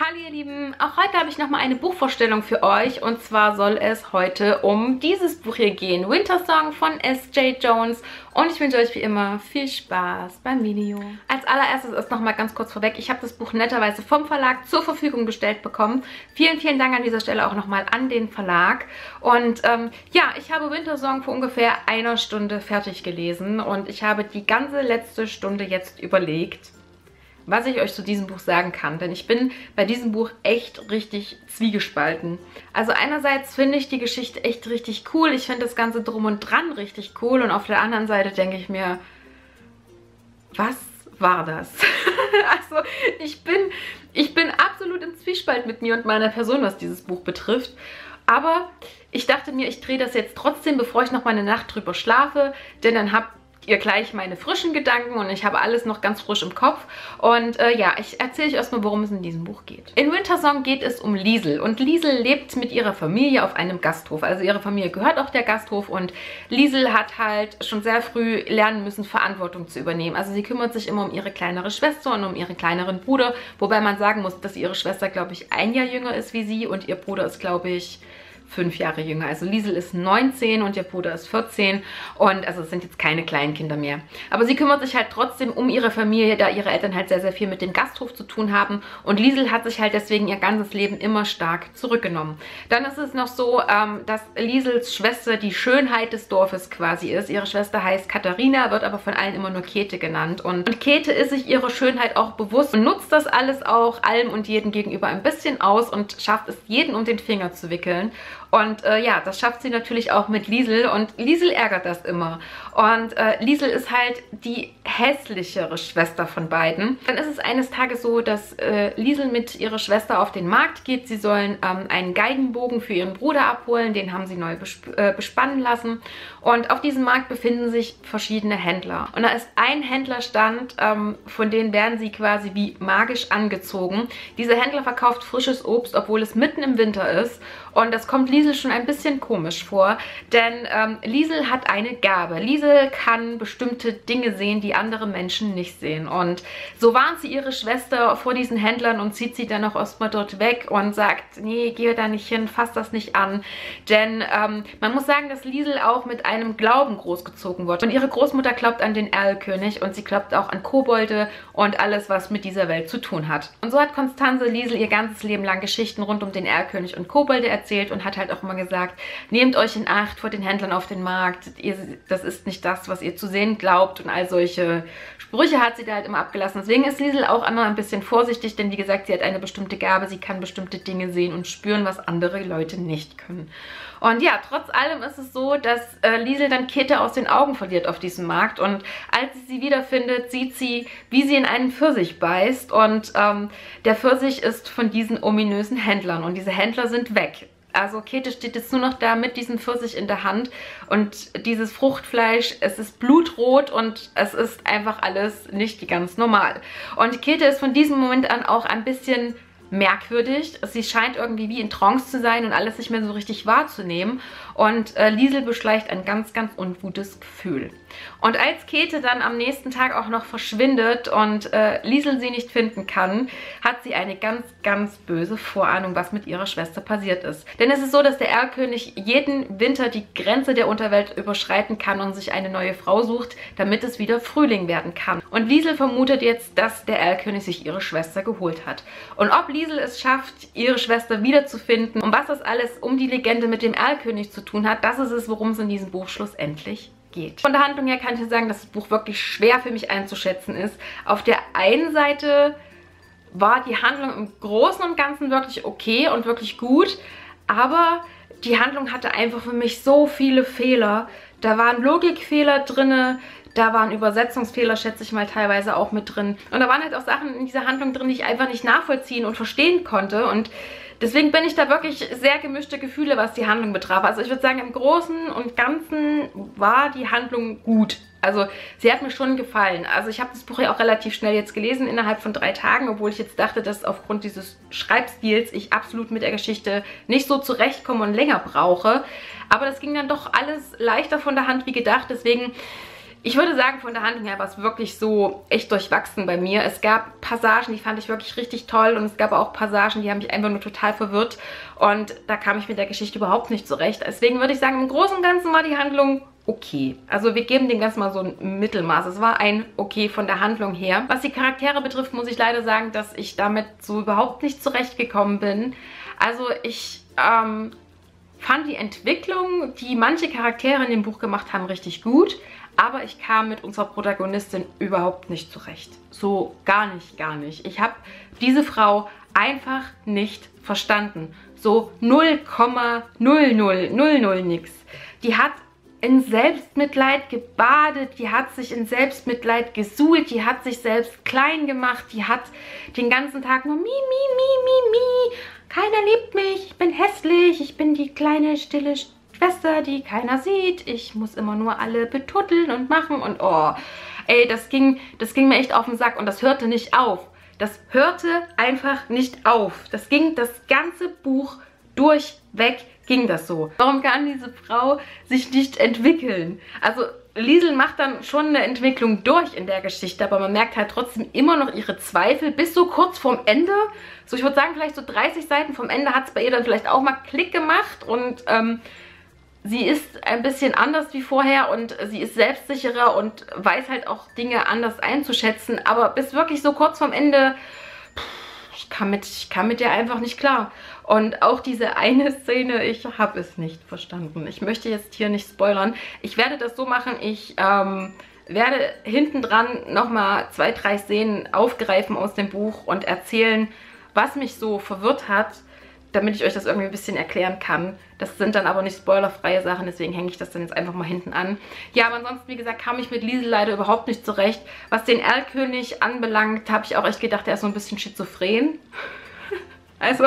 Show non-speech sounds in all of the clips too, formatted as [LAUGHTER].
Hallo ihr Lieben, auch heute habe ich nochmal eine Buchvorstellung für euch und zwar soll es heute um dieses Buch hier gehen, Winter Song von S.J. Jones und ich wünsche euch wie immer viel Spaß beim Video. Als allererstes ist nochmal ganz kurz vorweg, ich habe das Buch netterweise vom Verlag zur Verfügung gestellt bekommen. Vielen, vielen Dank an dieser Stelle auch nochmal an den Verlag und ähm, ja, ich habe Winter Song vor ungefähr einer Stunde fertig gelesen und ich habe die ganze letzte Stunde jetzt überlegt, was ich euch zu diesem Buch sagen kann. Denn ich bin bei diesem Buch echt richtig zwiegespalten. Also einerseits finde ich die Geschichte echt richtig cool. Ich finde das Ganze drum und dran richtig cool. Und auf der anderen Seite denke ich mir, was war das? [LAUGHS] also ich bin, ich bin absolut im Zwiespalt mit mir und meiner Person, was dieses Buch betrifft. Aber ich dachte mir, ich drehe das jetzt trotzdem, bevor ich noch mal eine Nacht drüber schlafe. Denn dann habt ihr gleich meine frischen Gedanken und ich habe alles noch ganz frisch im Kopf. Und äh, ja, ich erzähle euch erstmal, worum es in diesem Buch geht. In Wintersong geht es um Liesel und Liesel lebt mit ihrer Familie auf einem Gasthof. Also ihre Familie gehört auch der Gasthof und Liesel hat halt schon sehr früh lernen müssen, Verantwortung zu übernehmen. Also sie kümmert sich immer um ihre kleinere Schwester und um ihren kleineren Bruder, wobei man sagen muss, dass ihre Schwester, glaube ich, ein Jahr jünger ist wie sie und ihr Bruder ist, glaube ich, fünf Jahre jünger. Also Liesel ist 19 und ihr Bruder ist 14 und also es sind jetzt keine kleinen Kinder mehr. Aber sie kümmert sich halt trotzdem um ihre Familie, da ihre Eltern halt sehr, sehr viel mit dem Gasthof zu tun haben und Liesel hat sich halt deswegen ihr ganzes Leben immer stark zurückgenommen. Dann ist es noch so, ähm, dass Liesels Schwester die Schönheit des Dorfes quasi ist. Ihre Schwester heißt Katharina, wird aber von allen immer nur Käthe genannt und, und Käthe ist sich ihrer Schönheit auch bewusst und nutzt das alles auch allem und jedem gegenüber ein bisschen aus und schafft es, jeden um den Finger zu wickeln. Und äh, ja, das schafft sie natürlich auch mit Liesel und Liesel ärgert das immer. Und äh, Liesel ist halt die hässlichere Schwester von beiden. Dann ist es eines Tages so, dass äh, Liesel mit ihrer Schwester auf den Markt geht. Sie sollen ähm, einen Geigenbogen für ihren Bruder abholen, den haben sie neu besp äh, bespannen lassen. Und auf diesem Markt befinden sich verschiedene Händler. Und da ist ein Händlerstand, ähm, von denen werden sie quasi wie magisch angezogen. Dieser Händler verkauft frisches Obst, obwohl es mitten im Winter ist. Und das kommt Liesel schon ein bisschen komisch vor, denn ähm, Liesel hat eine Gabe. Liesel kann bestimmte Dinge sehen, die andere Menschen nicht sehen. Und so warnt sie ihre Schwester vor diesen Händlern und zieht sie dann auch erstmal dort weg und sagt, nee, geh da nicht hin, fass das nicht an. Denn ähm, man muss sagen, dass Liesel auch mit einem Glauben großgezogen wird. Und ihre Großmutter glaubt an den Erlkönig und sie glaubt auch an Kobolde und alles, was mit dieser Welt zu tun hat. Und so hat Konstanze Liesel ihr ganzes Leben lang Geschichten rund um den Erlkönig und Kobolde erzählt und hat halt auch immer gesagt, nehmt euch in Acht vor den Händlern auf den Markt, ihr, das ist nicht das, was ihr zu sehen glaubt und all solche Sprüche hat sie da halt immer abgelassen. Deswegen ist Liesel auch immer ein bisschen vorsichtig, denn wie gesagt, sie hat eine bestimmte Gabe, sie kann bestimmte Dinge sehen und spüren, was andere Leute nicht können. Und ja, trotz allem ist es so, dass äh, Liesel dann Käthe aus den Augen verliert auf diesem Markt und als sie sie wiederfindet, sieht sie, wie sie in einen Pfirsich beißt und ähm, der Pfirsich ist von diesen ominösen Händlern und diese Händler sind weg. Also Käthe steht jetzt nur noch da mit diesem Pfirsich in der Hand und dieses Fruchtfleisch, es ist blutrot und es ist einfach alles nicht ganz normal. Und Käthe ist von diesem Moment an auch ein bisschen merkwürdig. Sie scheint irgendwie wie in Trance zu sein und alles nicht mehr so richtig wahrzunehmen. Und äh, Liesel beschleicht ein ganz, ganz ungutes Gefühl. Und als Käthe dann am nächsten Tag auch noch verschwindet und äh, Liesel sie nicht finden kann, hat sie eine ganz, ganz böse Vorahnung, was mit ihrer Schwester passiert ist. Denn es ist so, dass der Erlkönig jeden Winter die Grenze der Unterwelt überschreiten kann und sich eine neue Frau sucht, damit es wieder Frühling werden kann. Und Liesel vermutet jetzt, dass der Erlkönig sich ihre Schwester geholt hat. Und ob Liesel es schafft, ihre Schwester wiederzufinden und was das alles um die Legende mit dem Erlkönig zu tun hat, das ist es, worum es in diesem Buch schlussendlich geht. Von der Handlung her kann ich sagen, dass das Buch wirklich schwer für mich einzuschätzen ist. Auf der einen Seite war die Handlung im Großen und Ganzen wirklich okay und wirklich gut, aber die Handlung hatte einfach für mich so viele Fehler. Da waren Logikfehler drin, da waren Übersetzungsfehler, schätze ich mal, teilweise auch mit drin. Und da waren halt auch Sachen in dieser Handlung drin, die ich einfach nicht nachvollziehen und verstehen konnte. Und Deswegen bin ich da wirklich sehr gemischte Gefühle, was die Handlung betraf. Also ich würde sagen, im Großen und Ganzen war die Handlung gut. Also sie hat mir schon gefallen. Also ich habe das Buch ja auch relativ schnell jetzt gelesen, innerhalb von drei Tagen, obwohl ich jetzt dachte, dass aufgrund dieses Schreibstils ich absolut mit der Geschichte nicht so zurechtkomme und länger brauche. Aber das ging dann doch alles leichter von der Hand wie gedacht. Deswegen ich würde sagen, von der Handlung her war es wirklich so echt durchwachsen bei mir. Es gab Passagen, die fand ich wirklich richtig toll und es gab auch Passagen, die haben mich einfach nur total verwirrt und da kam ich mit der Geschichte überhaupt nicht zurecht. Deswegen würde ich sagen, im Großen und Ganzen war die Handlung okay. Also wir geben dem Ganzen mal so ein Mittelmaß. Es war ein okay von der Handlung her. Was die Charaktere betrifft, muss ich leider sagen, dass ich damit so überhaupt nicht zurechtgekommen bin. Also ich ähm, fand die Entwicklung, die manche Charaktere in dem Buch gemacht haben, richtig gut aber ich kam mit unserer Protagonistin überhaupt nicht zurecht. So gar nicht, gar nicht. Ich habe diese Frau einfach nicht verstanden. So 0,0000 nix. Die hat in Selbstmitleid gebadet, die hat sich in Selbstmitleid gesuhlt, die hat sich selbst klein gemacht, die hat den ganzen Tag nur mi, mi, mi, mi, mi. Keiner liebt mich, ich bin hässlich, ich bin die kleine, stille Schwester, die keiner sieht. Ich muss immer nur alle betuddeln und machen und oh, ey, das ging, das ging mir echt auf den Sack und das hörte nicht auf. Das hörte einfach nicht auf. Das ging das ganze Buch durchweg ging das so. Warum kann diese Frau sich nicht entwickeln? Also Liesel macht dann schon eine Entwicklung durch in der Geschichte, aber man merkt halt trotzdem immer noch ihre Zweifel bis so kurz vorm Ende. So, ich würde sagen, vielleicht so 30 Seiten vom Ende hat es bei ihr dann vielleicht auch mal Klick gemacht und ähm, sie ist ein bisschen anders wie vorher und sie ist selbstsicherer und weiß halt auch Dinge anders einzuschätzen. Aber bis wirklich so kurz vorm Ende, ich kam mit, ich kam mit der einfach nicht klar. Und auch diese eine Szene, ich habe es nicht verstanden. Ich möchte jetzt hier nicht spoilern. Ich werde das so machen, ich ähm, werde hinten dran nochmal zwei, drei Szenen aufgreifen aus dem Buch und erzählen, was mich so verwirrt hat damit ich euch das irgendwie ein bisschen erklären kann. Das sind dann aber nicht spoilerfreie Sachen, deswegen hänge ich das dann jetzt einfach mal hinten an. Ja, aber ansonsten, wie gesagt, kam ich mit Liesel leider überhaupt nicht zurecht. Was den Erlkönig anbelangt, habe ich auch echt gedacht, er ist so ein bisschen schizophren. Also,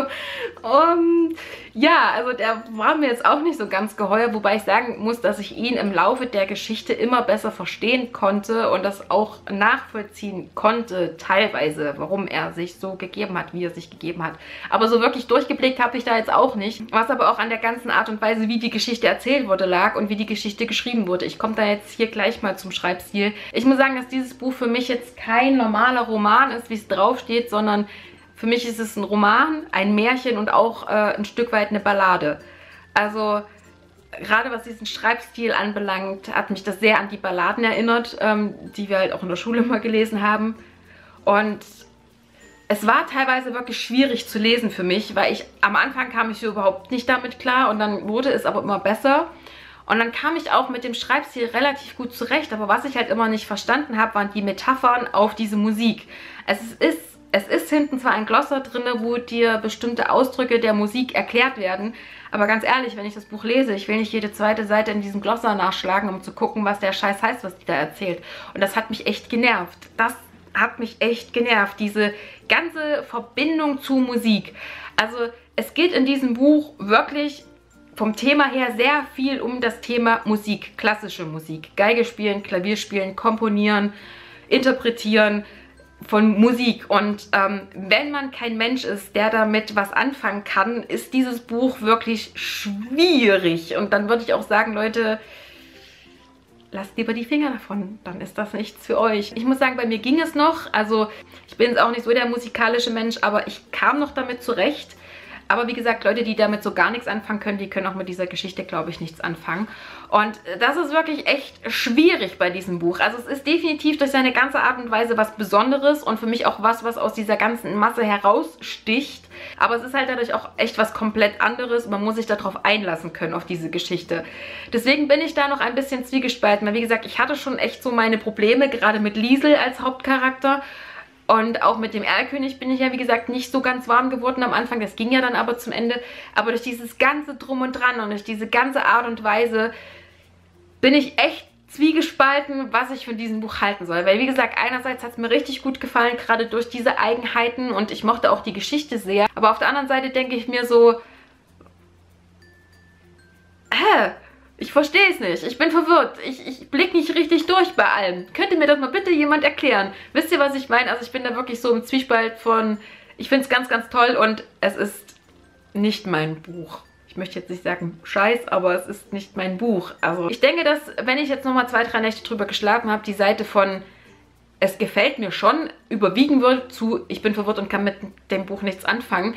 um, ja, also der war mir jetzt auch nicht so ganz geheuer, wobei ich sagen muss, dass ich ihn im Laufe der Geschichte immer besser verstehen konnte und das auch nachvollziehen konnte, teilweise, warum er sich so gegeben hat, wie er sich gegeben hat. Aber so wirklich durchgeblickt habe ich da jetzt auch nicht. Was aber auch an der ganzen Art und Weise, wie die Geschichte erzählt wurde, lag und wie die Geschichte geschrieben wurde. Ich komme da jetzt hier gleich mal zum Schreibstil. Ich muss sagen, dass dieses Buch für mich jetzt kein normaler Roman ist, wie es draufsteht, sondern für mich ist es ein Roman, ein Märchen und auch äh, ein Stück weit eine Ballade. Also gerade was diesen Schreibstil anbelangt, hat mich das sehr an die Balladen erinnert, ähm, die wir halt auch in der Schule mal gelesen haben. Und es war teilweise wirklich schwierig zu lesen für mich, weil ich am Anfang kam ich so überhaupt nicht damit klar und dann wurde es aber immer besser. Und dann kam ich auch mit dem Schreibstil relativ gut zurecht, aber was ich halt immer nicht verstanden habe, waren die Metaphern auf diese Musik. Es ist es ist hinten zwar ein Glosser drin, wo dir bestimmte Ausdrücke der Musik erklärt werden, aber ganz ehrlich, wenn ich das Buch lese, ich will nicht jede zweite Seite in diesem Glosser nachschlagen, um zu gucken, was der Scheiß heißt, was die da erzählt. Und das hat mich echt genervt. Das hat mich echt genervt, diese ganze Verbindung zu Musik. Also es geht in diesem Buch wirklich vom Thema her sehr viel um das Thema Musik, klassische Musik. Geige spielen, Klavier spielen, komponieren, interpretieren, von Musik. Und ähm, wenn man kein Mensch ist, der damit was anfangen kann, ist dieses Buch wirklich schwierig. Und dann würde ich auch sagen, Leute, lasst lieber die Finger davon, dann ist das nichts für euch. Ich muss sagen, bei mir ging es noch. Also ich bin jetzt auch nicht so der musikalische Mensch, aber ich kam noch damit zurecht. Aber wie gesagt, Leute, die damit so gar nichts anfangen können, die können auch mit dieser Geschichte, glaube ich, nichts anfangen. Und das ist wirklich echt schwierig bei diesem Buch. Also es ist definitiv durch seine ganze Art und Weise was Besonderes und für mich auch was, was aus dieser ganzen Masse heraussticht. Aber es ist halt dadurch auch echt was komplett anderes man muss sich darauf einlassen können, auf diese Geschichte. Deswegen bin ich da noch ein bisschen zwiegespalten, weil wie gesagt, ich hatte schon echt so meine Probleme, gerade mit Liesel als Hauptcharakter. Und auch mit dem Erlkönig bin ich ja, wie gesagt, nicht so ganz warm geworden am Anfang. Das ging ja dann aber zum Ende. Aber durch dieses ganze Drum und Dran und durch diese ganze Art und Weise bin ich echt zwiegespalten, was ich von diesem Buch halten soll. Weil, wie gesagt, einerseits hat es mir richtig gut gefallen, gerade durch diese Eigenheiten. Und ich mochte auch die Geschichte sehr. Aber auf der anderen Seite denke ich mir so... Hä? Ich verstehe es nicht. Ich bin verwirrt. Ich, ich blicke nicht richtig durch bei allem. Könnte mir das mal bitte jemand erklären? Wisst ihr, was ich meine? Also ich bin da wirklich so im Zwiespalt von, ich finde es ganz, ganz toll und es ist nicht mein Buch. ich möchte jetzt nicht sagen Scheiß, aber es ist nicht mein Buch. Also ich denke, dass wenn ich jetzt nochmal zwei, drei Nächte drüber geschlafen habe, die Seite von es gefällt mir schon, überwiegen wird zu, ich bin verwirrt und kann mit dem Buch nichts anfangen.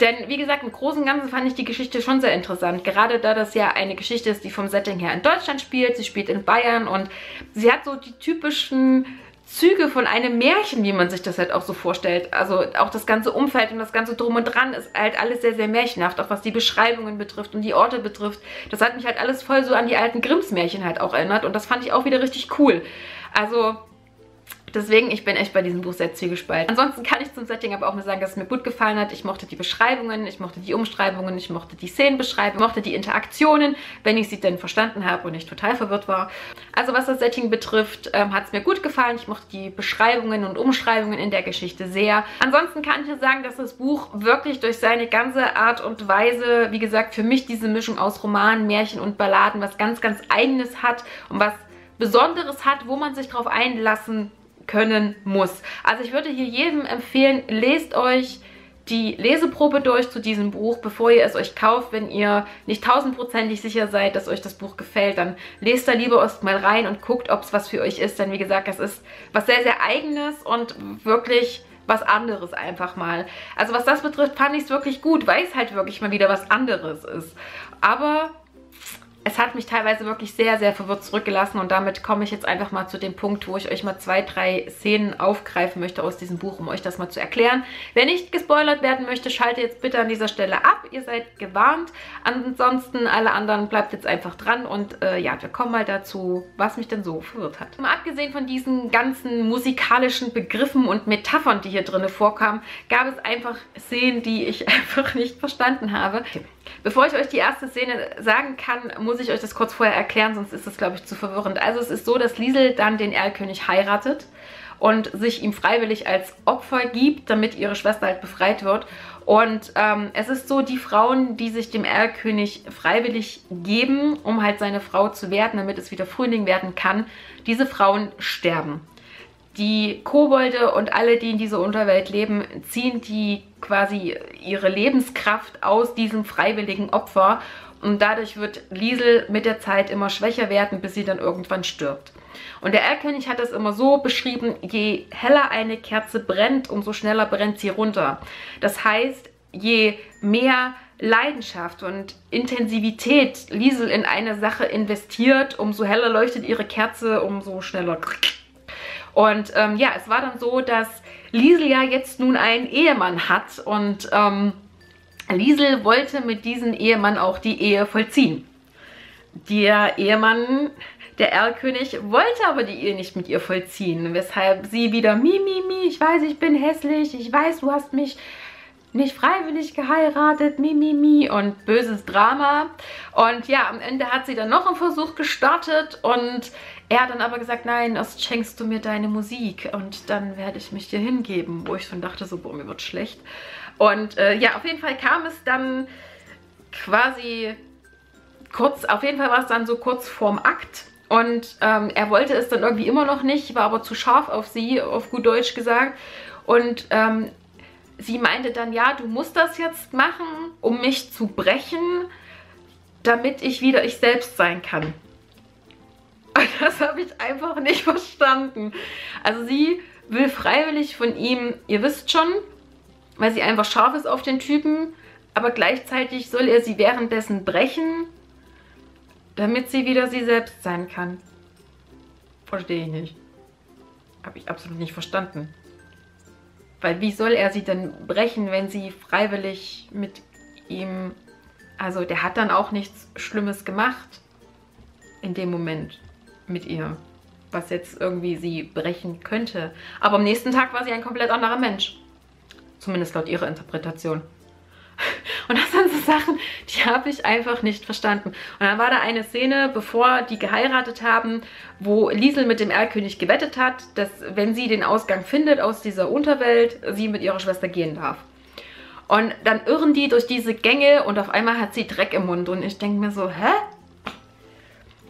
Denn wie gesagt, im Großen und Ganzen fand ich die Geschichte schon sehr interessant. Gerade da das ja eine Geschichte ist, die vom Setting her in Deutschland spielt. Sie spielt in Bayern und sie hat so die typischen Züge von einem Märchen, wie man sich das halt auch so vorstellt. Also auch das ganze Umfeld und das ganze Drum und Dran ist halt alles sehr, sehr märchenhaft, auch was die Beschreibungen betrifft und die Orte betrifft. Das hat mich halt alles voll so an die alten Grimms Märchen halt auch erinnert und das fand ich auch wieder richtig cool. Also Deswegen, ich bin echt bei diesem Buch sehr zwiegespalten. Ansonsten kann ich zum Setting aber auch nur sagen, dass es mir gut gefallen hat. Ich mochte die Beschreibungen, ich mochte die Umschreibungen, ich mochte die Szenenbeschreibungen, ich mochte die Interaktionen, wenn ich sie denn verstanden habe und nicht total verwirrt war. Also was das Setting betrifft, ähm, hat es mir gut gefallen. Ich mochte die Beschreibungen und Umschreibungen in der Geschichte sehr. Ansonsten kann ich nur sagen, dass das Buch wirklich durch seine ganze Art und Weise, wie gesagt, für mich diese Mischung aus Roman, Märchen und Balladen was ganz, ganz Eigenes hat und was Besonderes hat, wo man sich drauf einlassen können muss. Also ich würde hier jedem empfehlen, lest euch die Leseprobe durch zu diesem Buch, bevor ihr es euch kauft. Wenn ihr nicht tausendprozentig sicher seid, dass euch das Buch gefällt, dann lest da lieber erst mal rein und guckt, ob es was für euch ist. Denn wie gesagt, es ist was sehr, sehr Eigenes und wirklich was anderes einfach mal. Also was das betrifft, fand ich es wirklich gut, weil es halt wirklich mal wieder was anderes ist. Aber es hat mich teilweise wirklich sehr, sehr verwirrt zurückgelassen und damit komme ich jetzt einfach mal zu dem Punkt, wo ich euch mal zwei, drei Szenen aufgreifen möchte aus diesem Buch, um euch das mal zu erklären. Wer nicht gespoilert werden möchte, schalte jetzt bitte an dieser Stelle ab. Ihr seid gewarnt. Ansonsten alle anderen bleibt jetzt einfach dran und äh, ja, wir kommen mal dazu, was mich denn so verwirrt hat. Mal abgesehen von diesen ganzen musikalischen Begriffen und Metaphern, die hier drin vorkamen, gab es einfach Szenen, die ich [LAUGHS] einfach nicht verstanden habe. Okay. Bevor ich euch die erste Szene sagen kann, muss ich euch das kurz vorher erklären, sonst ist das, glaube ich, zu verwirrend. Also es ist so, dass Liesel dann den Erlkönig heiratet und sich ihm freiwillig als Opfer gibt, damit ihre Schwester halt befreit wird. Und ähm, es ist so, die Frauen, die sich dem Erlkönig freiwillig geben, um halt seine Frau zu werden, damit es wieder Frühling werden kann, diese Frauen sterben. Die Kobolde und alle, die in dieser Unterwelt leben, ziehen die quasi ihre Lebenskraft aus diesem freiwilligen Opfer und dadurch wird Liesel mit der Zeit immer schwächer werden, bis sie dann irgendwann stirbt. Und der Erlkönig hat das immer so beschrieben, je heller eine Kerze brennt, umso schneller brennt sie runter. Das heißt, je mehr Leidenschaft und Intensivität Liesel in eine Sache investiert, umso heller leuchtet ihre Kerze, umso schneller und ähm, ja, es war dann so, dass Liesel ja jetzt nun einen Ehemann hat und ähm, Liesel wollte mit diesem Ehemann auch die Ehe vollziehen. Der Ehemann, der Erlkönig, wollte aber die Ehe nicht mit ihr vollziehen, weshalb sie wieder, mi, mi, mi, ich weiß, ich bin hässlich, ich weiß, du hast mich nicht freiwillig geheiratet, mi, mi, mi und böses Drama. Und ja, am Ende hat sie dann noch einen Versuch gestartet und er hat dann aber gesagt, nein, erst schenkst du mir deine Musik und dann werde ich mich dir hingeben, wo ich schon dachte, so, boah, mir wird schlecht. Und äh, ja, auf jeden Fall kam es dann quasi kurz, auf jeden Fall war es dann so kurz vorm Akt und ähm, er wollte es dann irgendwie immer noch nicht, war aber zu scharf auf sie, auf gut Deutsch gesagt. Und ähm, sie meinte dann, ja, du musst das jetzt machen, um mich zu brechen, damit ich wieder ich selbst sein kann. Das habe ich einfach nicht [LAUGHS] verstanden. Also sie will freiwillig von ihm, ihr wisst schon, weil sie einfach scharf ist auf den Typen, aber gleichzeitig soll er sie währenddessen brechen, damit sie wieder sie selbst sein kann. Verstehe ich nicht. Habe ich absolut nicht verstanden. Weil wie soll er sie denn brechen, wenn sie freiwillig mit ihm... Also der hat dann auch nichts Schlimmes gemacht in dem Moment mit ihr, was jetzt irgendwie sie brechen könnte. Aber am nächsten Tag war sie ein komplett anderer Mensch. Zumindest laut ihrer Interpretation. Und das sind so Sachen, die habe ich einfach nicht verstanden. Und dann war da eine Szene, bevor die geheiratet haben, wo Liesel mit dem Erlkönig gewettet hat, dass wenn sie den Ausgang findet aus dieser Unterwelt, sie mit ihrer Schwester gehen darf. Und dann irren die durch diese Gänge und auf einmal hat sie Dreck im Mund. Und ich denke mir so, hä?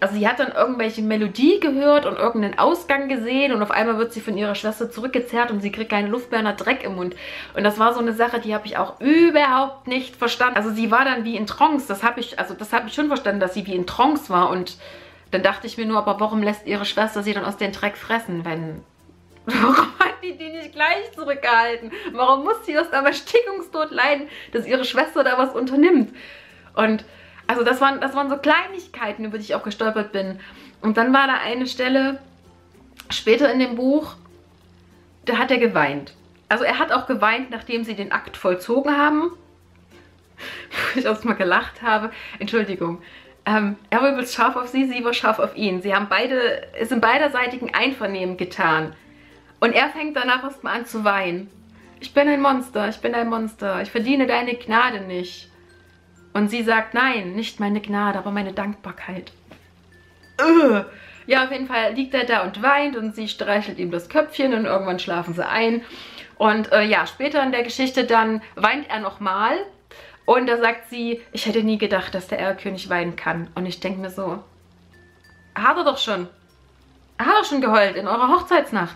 Also sie hat dann irgendwelche Melodie gehört und irgendeinen Ausgang gesehen und auf einmal wird sie von ihrer Schwester zurückgezerrt und sie kriegt keine Luft mehr und hat Dreck im Mund. Und das war so eine Sache, die habe ich auch überhaupt nicht verstanden. Also sie war dann wie in Trance, das habe ich, also das ich schon verstanden, dass sie wie in Trance war und dann dachte ich mir nur, aber warum lässt ihre Schwester sie dann aus dem Dreck fressen, wenn... [LAUGHS] Warum hat die die nicht gleich zurückgehalten? Warum muss sie aus einem Erstickungstod leiden, dass ihre Schwester da was unternimmt? Und also das waren, das waren so Kleinigkeiten, über die ich auch gestolpert bin. Und dann war da eine Stelle später in dem Buch, da hat er geweint. Also er hat auch geweint, nachdem sie den Akt vollzogen haben. [LAUGHS] Wo ich erstmal gelacht habe. Entschuldigung. Ähm, er war übelst scharf auf sie, sie war scharf auf ihn. Sie haben beide, es in beiderseitigen Einvernehmen getan. Und er fängt danach erstmal an zu weinen. Ich bin ein Monster, ich bin ein Monster. Ich verdiene deine Gnade nicht. Und sie sagt, nein, nicht meine Gnade, aber meine Dankbarkeit. Ugh. Ja, auf jeden Fall liegt er da und weint und sie streichelt ihm das Köpfchen und irgendwann schlafen sie ein. Und äh, ja, später in der Geschichte dann weint er nochmal und da sagt sie, ich hätte nie gedacht, dass der Erlkönig weinen kann. Und ich denke mir so, hat er doch schon. Er hat doch schon geheult in eurer Hochzeitsnacht.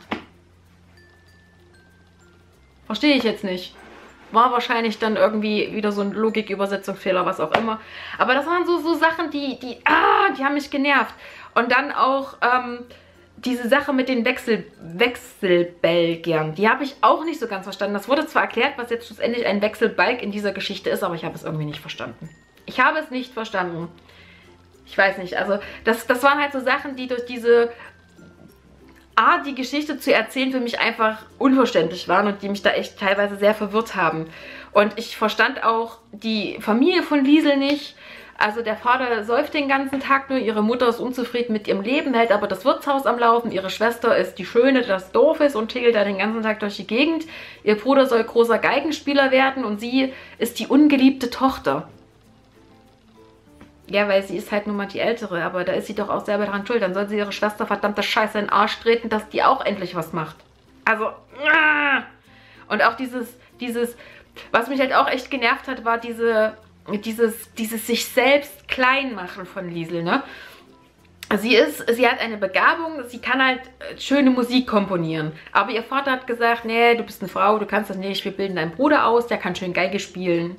Verstehe ich jetzt nicht. War wahrscheinlich dann irgendwie wieder so ein Logikübersetzungsfehler, was auch immer. Aber das waren so, so Sachen, die, die, ah, die haben mich genervt. Und dann auch ähm, diese Sache mit den Wechsel, Wechselbelgiern, die habe ich auch nicht so ganz verstanden. Das wurde zwar erklärt, was jetzt schlussendlich ein Wechselbalg in dieser Geschichte ist, aber ich habe es irgendwie nicht verstanden. Ich habe es nicht verstanden. Ich weiß nicht, also das, das waren halt so Sachen, die durch diese Art, die Geschichte zu erzählen, für mich einfach unverständlich waren und die mich da echt teilweise sehr verwirrt haben. Und ich verstand auch die Familie von Liesel nicht. Also der Vater säuft den ganzen Tag nur, ihre Mutter ist unzufrieden mit ihrem Leben, hält aber das Wirtshaus am Laufen, ihre Schwester ist die Schöne des Dorfes und tigelt da den ganzen Tag durch die Gegend. Ihr Bruder soll großer Geigenspieler werden und sie ist die ungeliebte Tochter. Ja, weil sie ist halt nun mal die Ältere, aber da ist sie doch auch selber dran schuld. Dann soll sie ihre Schwester verdammte Scheiße in den Arsch treten, dass die auch endlich was macht. Also, ah! und auch dieses, dieses, was mich halt auch echt genervt hat, war diese, dieses, dieses sich selbst klein machen von Liesel, ne? Sie ist, sie hat eine Begabung, sie kann halt äh, schöne Musik komponieren. Aber ihr Vater hat gesagt, nee, du bist eine Frau, du kannst das nicht, wir bilden deinen Bruder aus, der kann schön Geige spielen.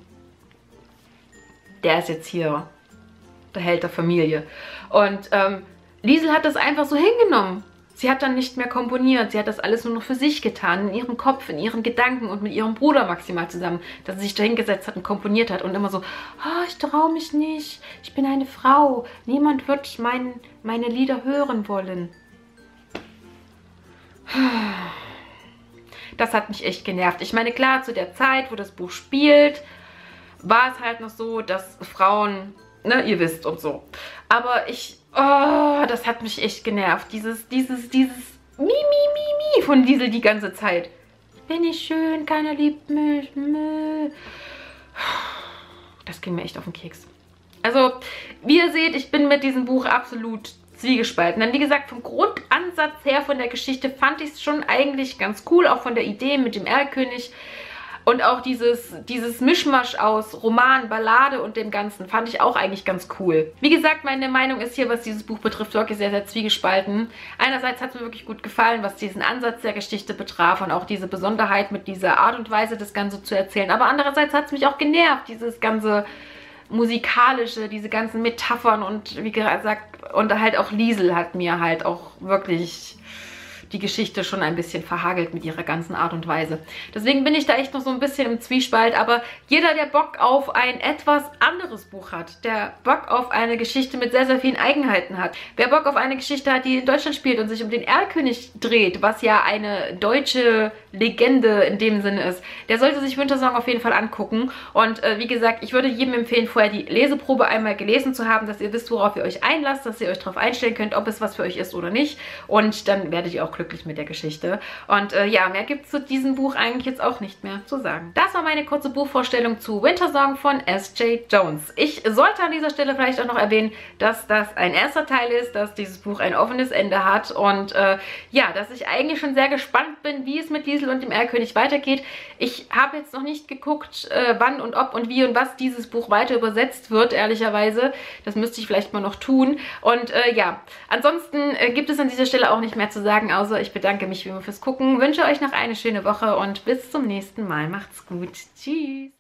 Der ist jetzt hier der Held der Familie. Und ähm, Liesel hat das einfach so hingenommen. Sie hat dann nicht mehr komponiert. Sie hat das alles nur noch für sich getan, in ihrem Kopf, in ihren Gedanken und mit ihrem Bruder maximal zusammen, dass sie sich da hingesetzt hat und komponiert hat und immer so, oh, ich traue mich nicht, ich bin eine Frau, niemand wird mein, meine Lieder hören wollen. Das hat mich echt genervt. Ich meine, klar, zu der Zeit, wo das Buch spielt, war es halt noch so, dass Frauen ne, ihr wisst und so. Aber ich, oh, das hat mich echt genervt. Dieses, dieses, dieses Mi, Mi, Mi, Mi von Diesel die ganze Zeit. Bin ich schön, keiner liebt mich. Das ging mir echt auf den Keks. Also, wie ihr seht, ich bin mit diesem Buch absolut zwiegespalten. Denn wie gesagt, vom Grundansatz her von der Geschichte fand ich es schon eigentlich ganz cool. Auch von der Idee mit dem Erlkönig. Und auch dieses, dieses Mischmasch aus Roman, Ballade und dem Ganzen fand ich auch eigentlich ganz cool. Wie gesagt, meine Meinung ist hier, was dieses Buch betrifft, wirklich sehr, sehr zwiegespalten. Einerseits hat es mir wirklich gut gefallen, was diesen Ansatz der Geschichte betraf und auch diese Besonderheit mit dieser Art und Weise, das Ganze zu erzählen. Aber andererseits hat es mich auch genervt, dieses ganze musikalische, diese ganzen Metaphern und wie gesagt, und halt auch Liesel hat mir halt auch wirklich die Geschichte schon ein bisschen verhagelt mit ihrer ganzen Art und Weise. Deswegen bin ich da echt noch so ein bisschen im Zwiespalt, aber jeder, der Bock auf ein etwas anderes Buch hat, der Bock auf eine Geschichte mit sehr, sehr vielen Eigenheiten hat, wer Bock auf eine Geschichte hat, die in Deutschland spielt und sich um den Erlkönig dreht, was ja eine deutsche Legende in dem Sinne ist, der sollte sich Wintersong auf jeden Fall angucken. Und äh, wie gesagt, ich würde jedem empfehlen, vorher die Leseprobe einmal gelesen zu haben, dass ihr wisst, worauf ihr euch einlasst, dass ihr euch darauf einstellen könnt, ob es was für euch ist oder nicht. Und dann werdet ihr auch glücklich glücklich mit der Geschichte. Und äh, ja, mehr gibt es zu diesem Buch eigentlich jetzt auch nicht mehr zu sagen. Das war meine kurze Buchvorstellung zu Winter Song von S.J. Jones. Ich sollte an dieser Stelle vielleicht auch noch erwähnen, dass das ein erster Teil ist, dass dieses Buch ein offenes Ende hat und äh, ja, dass ich eigentlich schon sehr gespannt bin, wie es mit Liesel und dem Erlkönig weitergeht. Ich habe jetzt noch nicht geguckt, äh, wann und ob und wie und was dieses Buch weiter übersetzt wird, ehrlicherweise. Das müsste ich vielleicht mal noch tun. Und äh, ja, ansonsten äh, gibt es an dieser Stelle auch nicht mehr zu sagen, außer ich bedanke mich wie immer fürs Gucken, wünsche euch noch eine schöne Woche und bis zum nächsten Mal. Macht's gut. Tschüss.